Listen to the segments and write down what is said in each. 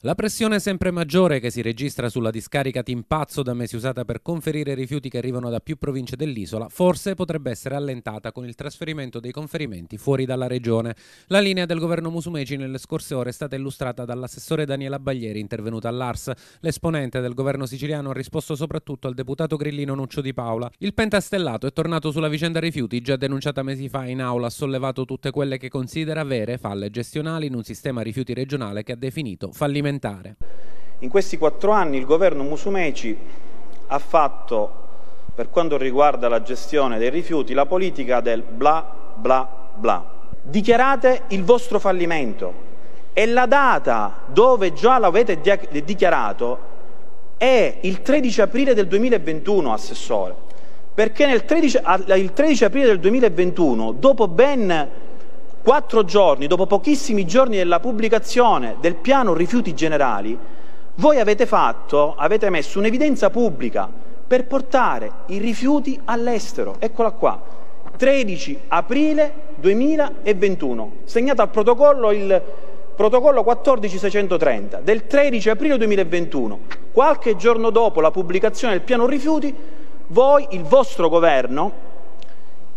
La pressione sempre maggiore che si registra sulla discarica Timpazzo da mesi usata per conferire rifiuti che arrivano da più province dell'isola forse potrebbe essere allentata con il trasferimento dei conferimenti fuori dalla regione. La linea del governo Musumeci nelle scorse ore è stata illustrata dall'assessore Daniela Baglieri intervenuta all'Ars. L'esponente del governo siciliano ha risposto soprattutto al deputato grillino Nuccio Di Paola. Il pentastellato è tornato sulla vicenda rifiuti già denunciata mesi fa in aula, ha sollevato tutte quelle che considera vere falle gestionali in un sistema rifiuti regionale che ha definito fallimentare parlamentare. In questi quattro anni il governo Musumeci ha fatto, per quanto riguarda la gestione dei rifiuti, la politica del bla bla bla. Dichiarate il vostro fallimento e la data dove già l'avete dichiarato è il 13 aprile del 2021, Assessore, perché nel 13, il 13 aprile del 2021, dopo ben quattro giorni, dopo pochissimi giorni della pubblicazione del piano rifiuti generali, voi avete fatto, avete messo un'evidenza pubblica per portare i rifiuti all'estero. Eccola qua, 13 aprile 2021, segnato al protocollo il protocollo 14630 del 13 aprile 2021. Qualche giorno dopo la pubblicazione del piano rifiuti, voi, il vostro governo,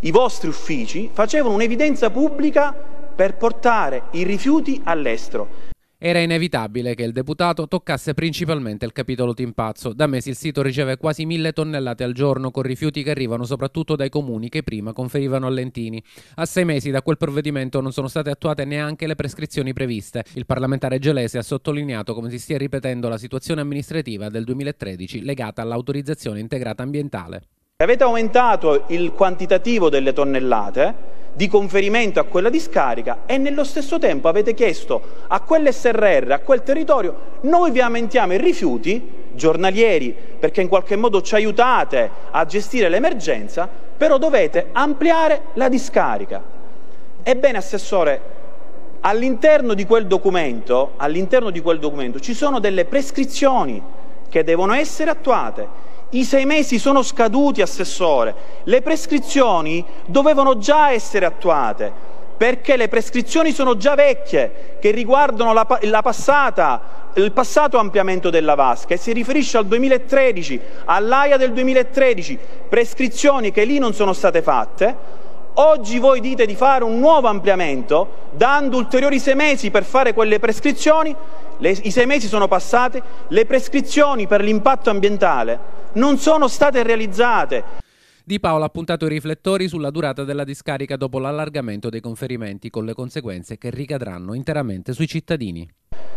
i vostri uffici facevano un'evidenza pubblica per portare i rifiuti all'estero. Era inevitabile che il deputato toccasse principalmente il capitolo Timpazzo. Da mesi il sito riceve quasi mille tonnellate al giorno con rifiuti che arrivano soprattutto dai comuni che prima conferivano a Lentini. A sei mesi da quel provvedimento non sono state attuate neanche le prescrizioni previste. Il parlamentare gelese ha sottolineato come si stia ripetendo la situazione amministrativa del 2013 legata all'autorizzazione integrata ambientale. Avete aumentato il quantitativo delle tonnellate di conferimento a quella discarica e nello stesso tempo avete chiesto a quell'SRR, a quel territorio, noi vi aumentiamo i rifiuti giornalieri perché in qualche modo ci aiutate a gestire l'emergenza, però dovete ampliare la discarica. Ebbene, Assessore, all'interno di quel documento, all'interno di quel documento ci sono delle prescrizioni che devono essere attuate i sei mesi sono scaduti, Assessore. Le prescrizioni dovevano già essere attuate, perché le prescrizioni sono già vecchie, che riguardano la, la passata, il passato ampliamento della vasca e si riferisce al 2013, all'AIA del 2013, prescrizioni che lì non sono state fatte. Oggi voi dite di fare un nuovo ampliamento, dando ulteriori sei mesi per fare quelle prescrizioni. Le, I sei mesi sono passati, le prescrizioni per l'impatto ambientale non sono state realizzate. Di Paolo ha puntato i riflettori sulla durata della discarica dopo l'allargamento dei conferimenti, con le conseguenze che ricadranno interamente sui cittadini.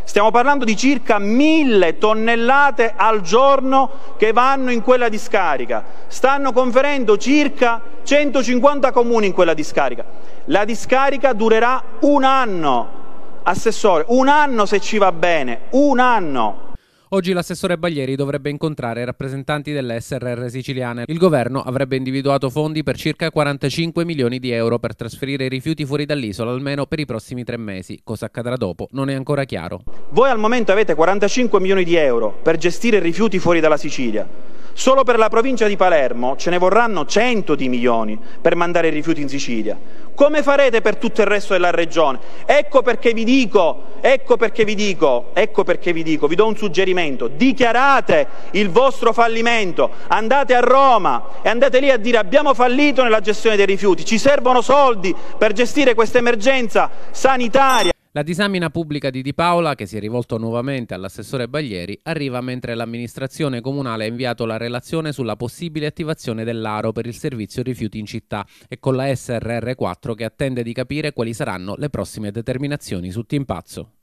Stiamo parlando di circa mille tonnellate al giorno che vanno in quella discarica. Stanno conferendo circa 150 comuni in quella discarica. La discarica durerà un anno. Assessore, un anno se ci va bene, un anno. Oggi l'assessore Baglieri dovrebbe incontrare i rappresentanti delle SRR siciliane. Il governo avrebbe individuato fondi per circa 45 milioni di euro per trasferire i rifiuti fuori dall'isola almeno per i prossimi tre mesi. Cosa accadrà dopo non è ancora chiaro. Voi al momento avete 45 milioni di euro per gestire i rifiuti fuori dalla Sicilia. Solo per la provincia di Palermo ce ne vorranno 100 di milioni per mandare i rifiuti in Sicilia. Come farete per tutto il resto della regione? Ecco perché vi dico, ecco perché vi dico, ecco perché vi dico, vi do un suggerimento, dichiarate il vostro fallimento, andate a Roma e andate lì a dire abbiamo fallito nella gestione dei rifiuti, ci servono soldi per gestire questa emergenza sanitaria. La disamina pubblica di Di Paola, che si è rivolto nuovamente all'assessore Baglieri, arriva mentre l'amministrazione comunale ha inviato la relazione sulla possibile attivazione dell'ARO per il servizio rifiuti in città e con la SRR4 che attende di capire quali saranno le prossime determinazioni su Timpazzo.